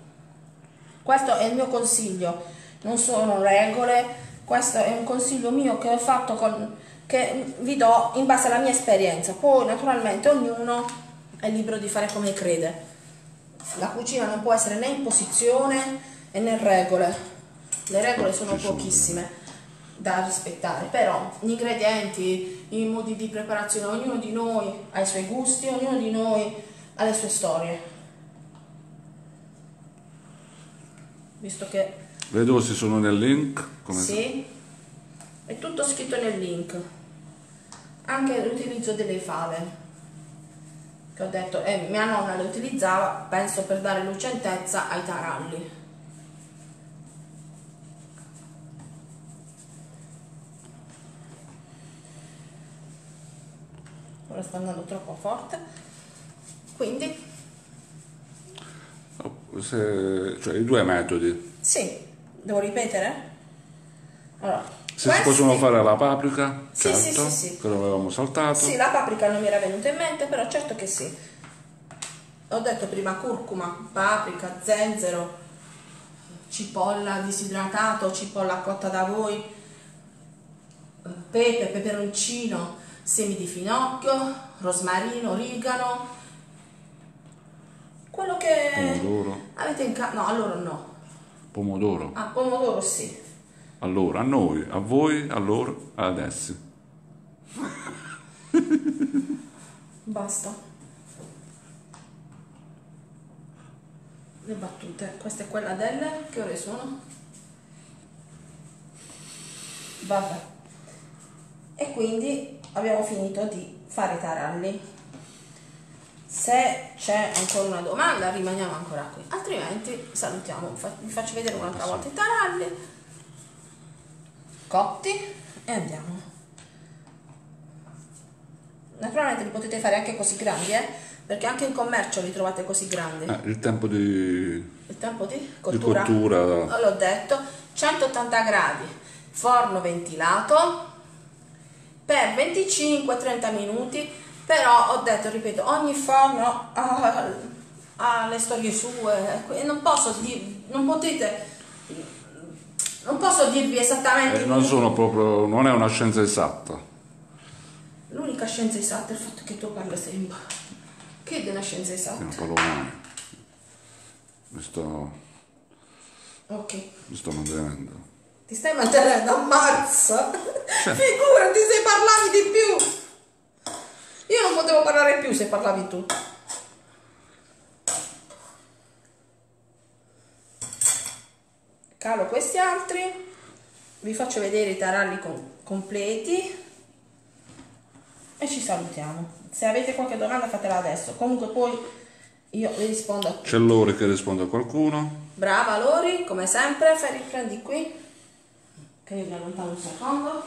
Speaker 1: Questo è il mio consiglio, non sono regole, questo è un consiglio mio che ho fatto con, che vi do in base alla mia esperienza. Poi naturalmente ognuno è libero di fare come crede. La cucina non può essere né in posizione e né regole. Le regole sono pochissime da rispettare, però gli ingredienti, i modi di preparazione, ognuno di noi ha i suoi gusti, ognuno di noi ha le sue storie. Visto che...
Speaker 2: Le dosi sono nel link?
Speaker 1: Come sì, è tutto scritto nel link. Anche l'utilizzo delle fave, che ho detto, eh, mia nonna le utilizzava, penso per dare lucentezza ai taralli. Ora sta andando troppo forte. Quindi?
Speaker 2: Se, cioè i due metodi.
Speaker 1: Sì devo ripetere? Allora
Speaker 2: se questi... si possono fare la paprika
Speaker 1: sì,
Speaker 2: certo,
Speaker 1: sì, sì, sì.
Speaker 2: che l'avevamo saltato.
Speaker 1: Sì la paprika non mi era venuta in mente però certo che sì. Ho detto prima curcuma paprika zenzero cipolla disidratato cipolla cotta da voi pepe peperoncino semi di finocchio, rosmarino, origano, quello che
Speaker 2: pomodoro.
Speaker 1: avete in casa. No, allora no.
Speaker 2: Pomodoro.
Speaker 1: Ah, pomodoro sì.
Speaker 2: Allora, a noi, a voi, a loro, adesso.
Speaker 1: Basta. Le battute. Questa è quella delle... Che ore sono? Vabbè. E quindi abbiamo finito di fare i taralli. Se c'è ancora una domanda rimaniamo ancora qui. Altrimenti salutiamo. Vi faccio vedere un'altra volta i taralli. Cotti. E andiamo. Naturalmente li potete fare anche così grandi eh? perché anche in commercio li trovate così grandi.
Speaker 2: Eh, il tempo di
Speaker 1: il tempo di cottura,
Speaker 2: di cottura.
Speaker 1: l'ho detto. 180 gradi forno ventilato per 25-30 minuti, però ho detto, ripeto, ogni forno ha, ha le storie sue e non posso dire, non potete Non posso dirvi esattamente...
Speaker 2: Eh, non sono proprio, non è una scienza esatta.
Speaker 1: L'unica scienza esatta è il fatto che tu parli sempre. Che è della scienza
Speaker 2: Io
Speaker 1: esatta?
Speaker 2: non parlo mai. Mi sto,
Speaker 1: Ok.
Speaker 2: mi sto mantenendo.
Speaker 1: Ti stai mantenendo, ammazza! Figurati se parlavi di più! Io non potevo parlare più se parlavi tu. Calo questi altri, vi faccio vedere i taralli com- completi e ci salutiamo. Se avete qualche domanda fatela adesso, comunque poi io vi rispondo a tutti.
Speaker 2: C'è Lore che risponde a qualcuno.
Speaker 1: Brava Lori, come sempre, fai riprendi qui, che io mi allontano un secondo.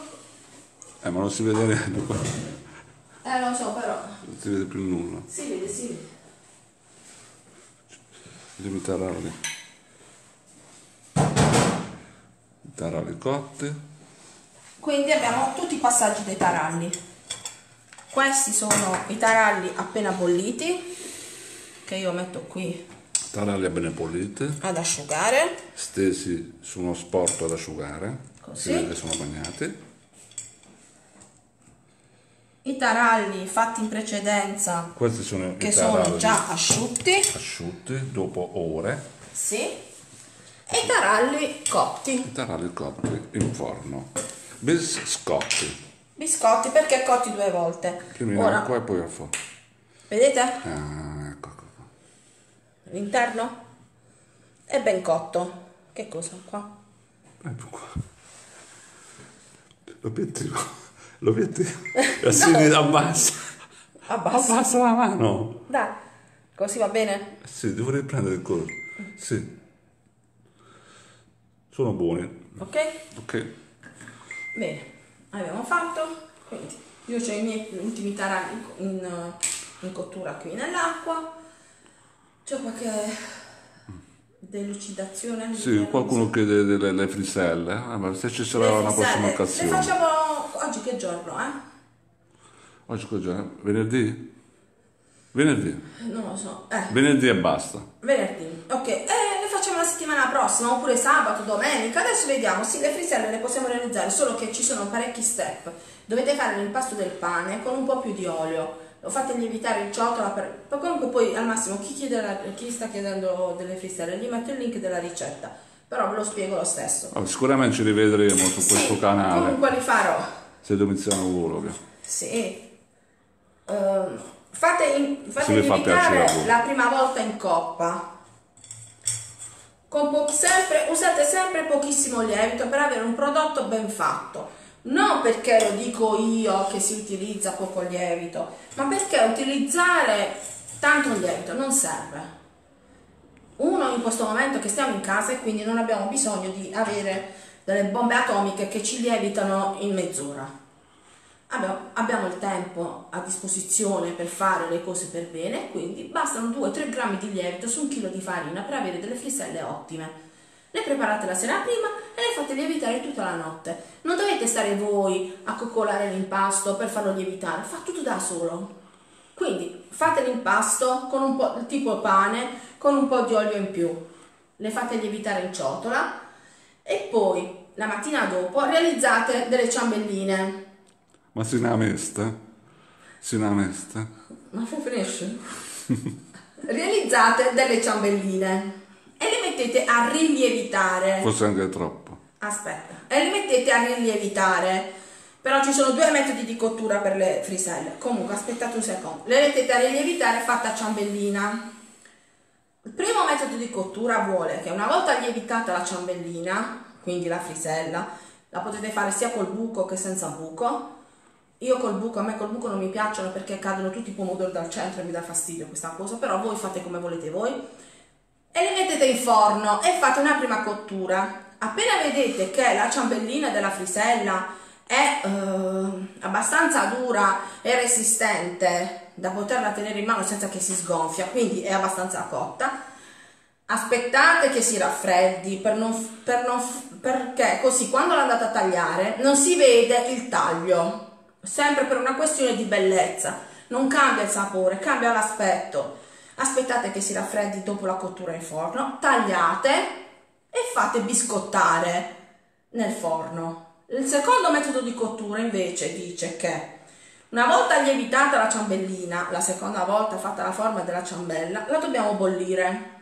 Speaker 2: Eh, ma non si vede niente qua.
Speaker 1: Eh, lo so, però,
Speaker 2: Non si vede più nulla.
Speaker 1: si vede, si vede.
Speaker 2: Vediamo i taralli. I taralli cotti.
Speaker 1: Quindi abbiamo tutti i passaggi dei taralli. Questi sono i taralli appena bolliti, che io metto qui
Speaker 2: Taralli bene puliti.
Speaker 1: ad asciugare.
Speaker 2: Stesi su uno sporto ad asciugare.
Speaker 1: Così.
Speaker 2: Si vede che sono bagnati.
Speaker 1: I taralli fatti in precedenza,
Speaker 2: Questi sono
Speaker 1: che sono già asciutti,
Speaker 2: asciutti dopo ore.
Speaker 1: sì, e i taralli cotti.
Speaker 2: I taralli cotti in forno. Biscotti.
Speaker 1: Biscotti perché cotti due volte.
Speaker 2: Prima
Speaker 1: Ora,
Speaker 2: acqua e poi al forno.
Speaker 1: vedete?
Speaker 2: Ah, ecco, ecco. qua.
Speaker 1: L'interno è ben cotto. Che cosa qua?
Speaker 2: Ecco qua. L'obiettivo. L'obiettivo. è si abbassa.
Speaker 1: Abbassa.
Speaker 2: Abbassa la mano.
Speaker 1: Dai, così va bene?
Speaker 2: Sì, devo riprendere il corso. Sì. Sono buoni.
Speaker 1: Ok?
Speaker 2: Ok.
Speaker 1: Bene, abbiamo fatto. Quindi io ho i miei ultimi taralli in, in cottura qui nell'acqua. C'è qualche delucidazione?
Speaker 2: Sì, qualcuno chiede delle le friselle. Ah, ma se ci sarà una prossima occasione.
Speaker 1: Le facciamo oggi che giorno, eh?
Speaker 2: Oggi cos'è? Venerdì? Venerdì.
Speaker 1: Non lo so. Eh,
Speaker 2: Venerdì e basta.
Speaker 1: venerdì. Ok, eh, le facciamo la settimana prossima oppure sabato, domenica. Adesso vediamo. Sì, le friselle le possiamo realizzare, solo che ci sono parecchi step. Dovete fare l'impasto del pane con un po' più di olio. Lo fate lievitare in ciotola per... comunque poi al massimo chi, chiede la- chi sta chiedendo delle friselle gli metto il link della ricetta. Però ve lo spiego lo stesso.
Speaker 2: Allora, sicuramente ci rivedremo su questo
Speaker 1: Sì,
Speaker 2: canale.
Speaker 1: Comunque li farò.
Speaker 2: Se Domiziano vuole, ovvio.
Speaker 1: Sì. Ehm, fate in- fate
Speaker 2: fa
Speaker 1: lievitare
Speaker 2: voi.
Speaker 1: la prima volta in coppa. Sempre, usate sempre pochissimo lievito per avere un prodotto ben fatto. Non perché lo dico io che si utilizza poco lievito, ma perché utilizzare tanto lievito non serve. Uno in questo momento che stiamo in casa e quindi non abbiamo bisogno di avere delle bombe atomiche che ci lievitano in mezz'ora. Abbiamo, il tempo a disposizione per fare le cose per bene, quindi bastano 2-3 grammi di lievito su un chilo di farina per avere delle friselle ottime. Le preparate la sera prima e le fate lievitare tutta la notte. Non dovete stare voi a coccolare l'impasto per farlo lievitare, fa tutto da solo. Quindi fate l'impasto con un po' tipo pane con un po' di olio in più. Le fate lievitare in ciotola e poi la mattina dopo realizzate delle ciambelline.
Speaker 2: Ma si ne mesta? Si ne mesta?
Speaker 1: Ma fai finisce? Realizzate delle ciambelline e le mettete a rilievitare.
Speaker 2: Forse anche troppo.
Speaker 1: Aspetta, e le mettete a rilievitare. Però ci sono due metodi di cottura per le friselle. Comunque, aspettate un secondo. Le mettete a rilievitare fatta a ciambellina. Il primo metodo di cottura vuole che una volta lievitata la ciambellina, quindi la frisella, la potete fare sia col buco che senza buco. Io col buco, a me col buco non mi piacciono perché cadono tutti i pomodori dal centro e mi dà fastidio questa cosa, però voi fate come volete voi. E le mettete in forno e fate una prima cottura. Appena vedete che la ciambellina della frisella è eh, abbastanza dura e resistente da poterla tenere in mano senza che si sgonfia, quindi è abbastanza cotta, aspettate che si raffreddi per non, per non, perché così quando l'andate a tagliare non si vede il taglio, sempre per una questione di bellezza, non cambia il sapore, cambia l'aspetto. Aspettate che si raffreddi dopo la cottura in forno, tagliate e fate biscottare. nel forno. Il secondo metodo di cottura invece dice che una volta lievitata la ciambellina, la seconda volta fatta la forma della ciambella, la dobbiamo bollire.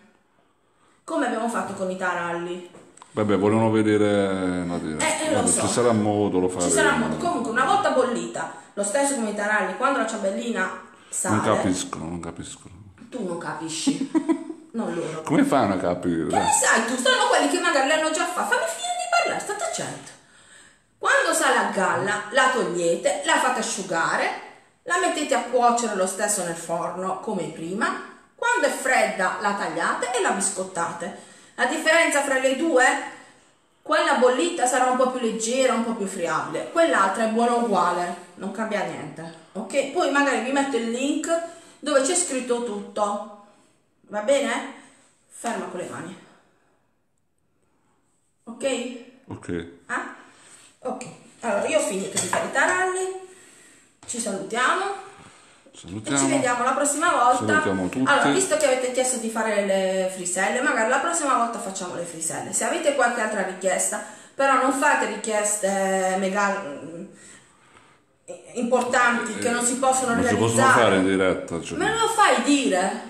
Speaker 1: Come abbiamo fatto con i taralli.
Speaker 2: Vabbè, volevano vedere... No, dire,
Speaker 1: Eh, eh, lo
Speaker 2: vabbè,
Speaker 1: so.
Speaker 2: Ci sarà modo, lo faremo.
Speaker 1: Ci sarà modo. Comunque, una volta bollita, lo stesso come i taralli, quando la ciambellina sale,
Speaker 2: Non capiscono, non capiscono.
Speaker 1: Tu non capisci, non loro.
Speaker 2: Come fanno a capire?
Speaker 1: Che ne sai tu? Sono quelli che magari l'hanno già fatto. Fammi finire di parlare, state attento. Quando sale a galla, la togliete, la fate asciugare, la mettete a cuocere lo stesso nel forno come prima. Quando è fredda, la tagliate e la biscottate. La differenza fra le due? Quella bollita sarà un po' più leggera, un po' più friabile. Quell'altra è buona uguale, non cambia niente. Ok? Poi magari vi metto il link dove c'è scritto tutto. Va bene? Ferma con le mani. Ok?
Speaker 2: Ok.
Speaker 1: Ah? Ok. Allora, io ho finito di fare i taralli. Ci salutiamo. E ci
Speaker 2: Salutiamo.
Speaker 1: vediamo la prossima volta.
Speaker 2: Salutiamo tutti.
Speaker 1: Allora, visto che avete chiesto di fare le friselle, magari la prossima volta facciamo le friselle. Se avete qualche altra richiesta, però non fate richieste mega mm, importanti che non si possono
Speaker 2: Non si
Speaker 1: realizzare.
Speaker 2: possono fare in diretta. Cioè.
Speaker 1: Me lo fai dire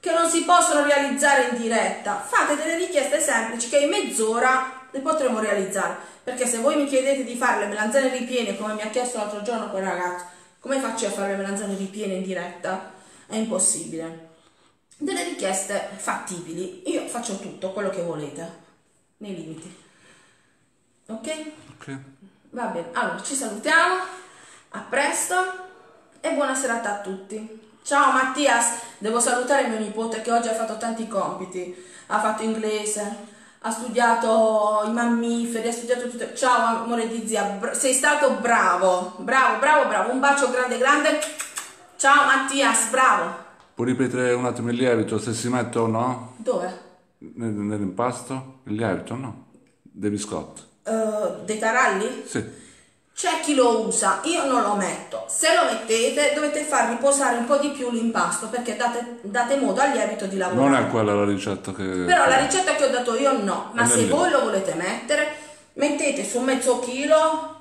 Speaker 1: che non si possono realizzare in diretta. Fate delle richieste semplici che in mezz'ora le potremo realizzare. Perché se voi mi chiedete di fare le melanzane ripiene, come mi ha chiesto l'altro giorno quel ragazzo, come faccio a fare le melanzane ripiene in diretta? È impossibile. Delle richieste fattibili. Io faccio tutto quello che volete, nei limiti. Ok?
Speaker 2: Ok.
Speaker 1: Va bene, allora ci salutiamo, a presto e buona serata a tutti. Ciao Mattias, devo salutare mio nipote che oggi ha fatto tanti compiti, ha fatto inglese, ha studiato i mammiferi, ha studiato tutto. Ciao amore di zia, sei stato bravo, bravo, bravo, bravo, un bacio grande grande. Ciao Mattias, bravo.
Speaker 2: Puoi ripetere un attimo il lievito se si mette o no?
Speaker 1: Dove?
Speaker 2: Nel- Nell'impasto? Il lievito no? Dei biscotti.
Speaker 1: Eh, dei taralli?
Speaker 2: Sì.
Speaker 1: C'è chi lo usa, io non lo metto. Se lo mettete dovete far riposare un po' di più l'impasto perché date, date modo al lievito di lavorare.
Speaker 2: Non è quella la ricetta che...
Speaker 1: Però la ricetta che ho dato io no, ma se voi lo volete mettere, mettete su mezzo chilo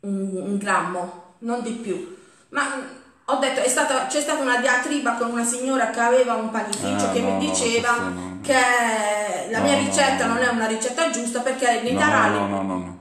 Speaker 1: un, un grammo, non di più. Ma mm, ho detto, è stata- c'è stata una diatriba con una signora che aveva un panificio
Speaker 2: Ah,
Speaker 1: che
Speaker 2: no,
Speaker 1: mi
Speaker 2: no,
Speaker 1: diceva
Speaker 2: questo no.
Speaker 1: che la
Speaker 2: No,
Speaker 1: mia
Speaker 2: no,
Speaker 1: ricetta
Speaker 2: no.
Speaker 1: non è una ricetta giusta perché nei
Speaker 2: No, no, no, no, no.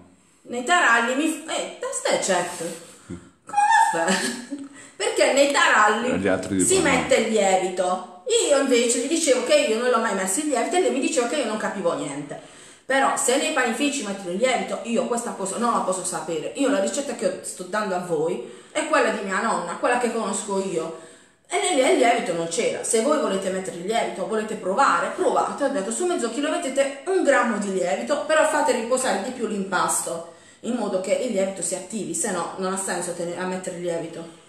Speaker 1: Nei taralli mi... Eh, stai certo. Come fai? Perché nei taralli si mette il lievito. Io invece gli dicevo che io non l'ho mai messo il lievito e lei mi diceva che io non capivo niente. Però se nei panifici mettono il lievito, io questa cosa non la posso sapere. Io la ricetta che sto dando a voi è quella di mia nonna, quella che conosco io. E nel lievito non c'era. Se voi volete mettere il lievito, volete provare, provate. Ho detto su mezzo chilo mettete un grammo di lievito, però fate riposare di più l'impasto in modo che il lievito si attivi, se no non ha senso tenere- a mettere il lievito.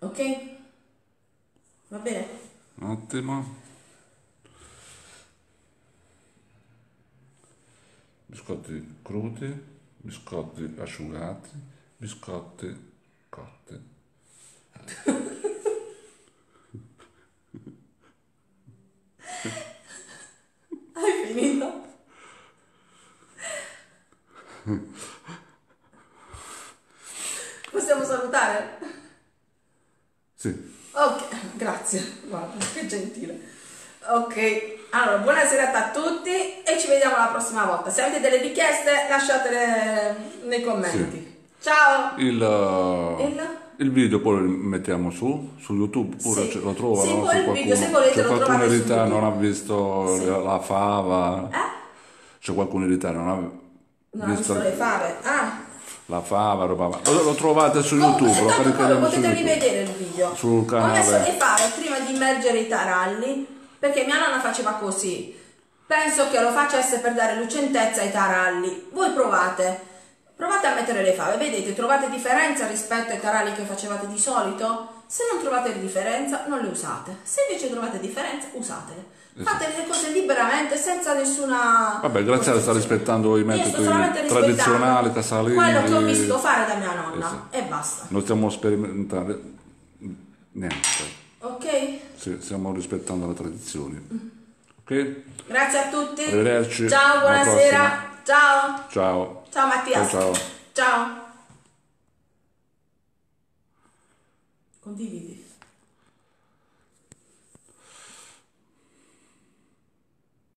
Speaker 1: Ok? Va bene?
Speaker 2: Un attimo. Biscotti crudi, biscotti asciugati, biscotti cotti.
Speaker 1: Hai finito? Possiamo salutare?
Speaker 2: Sì.
Speaker 1: Ok, grazie, guarda, che gentile. Ok, allora buona serata a tutti e ci vediamo la prossima volta. Se avete delle richieste lasciatele nei commenti. Ciao!
Speaker 2: Il, uh,
Speaker 1: Il?
Speaker 2: il video poi lo mettiamo su, su YouTube pure
Speaker 1: Sì.
Speaker 2: ce lo trovano.
Speaker 1: Sì, poi
Speaker 2: se
Speaker 1: il video, se
Speaker 2: qualcuno-
Speaker 1: volete, lo
Speaker 2: qualcuno
Speaker 1: trovate
Speaker 2: in
Speaker 1: su
Speaker 2: Italia non ha visto
Speaker 1: Sì.
Speaker 2: la, fava.
Speaker 1: Eh?
Speaker 2: C'è qualcuno in Italia non ha
Speaker 1: Non ho visto le fave. Ah,
Speaker 2: la fava, roba. va- Lo, lo trovate su
Speaker 1: Comunque,
Speaker 2: YouTube, lo caricheremo su
Speaker 1: potete
Speaker 2: YouTube.
Speaker 1: rivedere il video.
Speaker 2: Sul
Speaker 1: Ho
Speaker 2: canale.
Speaker 1: messo le fave prima di immergere i taralli perché mia nonna faceva così. Penso che lo facesse per dare lucentezza ai taralli. Voi provate. Provate a mettere le fave, vedete, trovate differenza rispetto ai taralli che facevate di solito? Se non trovate differenza, non le usate. Se invece trovate differenza, usatele. Fate le cose liberamente, senza nessuna.
Speaker 2: Vabbè, grazie a sta rispettando i metodi tradizionali, casalinghi.
Speaker 1: Quello che ho visto fare da mia nonna
Speaker 2: Esatto.
Speaker 1: e basta.
Speaker 2: Non stiamo sperimentando niente.
Speaker 1: Ok?
Speaker 2: Sì, stiamo rispettando le tradizioni. Ok?
Speaker 1: Grazie a tutti.
Speaker 2: Arrivederci.
Speaker 1: Ciao, buonasera. Ciao.
Speaker 2: Ciao.
Speaker 1: Ciao Mattia.
Speaker 2: Ciao, ciao.
Speaker 1: Ciao. Condividi.